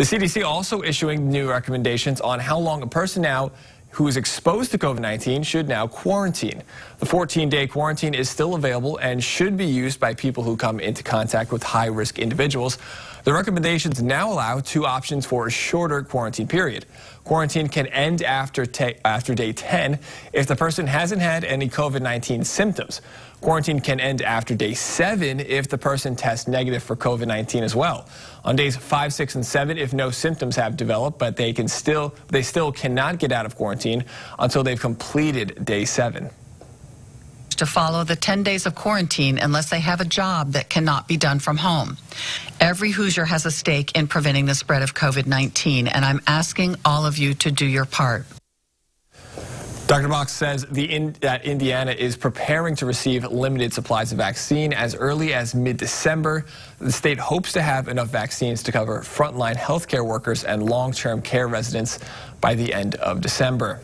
The CDC also issuing new recommendations on how long a person now who is exposed to COVID-19 should now quarantine. The 14-day quarantine is still available and should be used by people who come into contact with high-risk individuals. The recommendations now allow two options for a shorter quarantine period. Quarantine can end after, after day 10 if the person hasn't had any COVID-19 symptoms. Quarantine can end after day 7 if the person tests negative for COVID-19 as well. On days 5, 6, and 7 if no symptoms have developed, but they can still they still cannot get out of quarantine until they've completed day 7 to follow the 10 days of quarantine unless they have a job that cannot be done from home. Every Hoosier has a stake in preventing the spread of COVID 19, and I'm asking all of you to do your part. Dr. Box says in, that Indiana is preparing to receive limited supplies of vaccine as early as mid-December. The state hopes to have enough vaccines to cover frontline healthcare workers and long-term care residents by the end of December.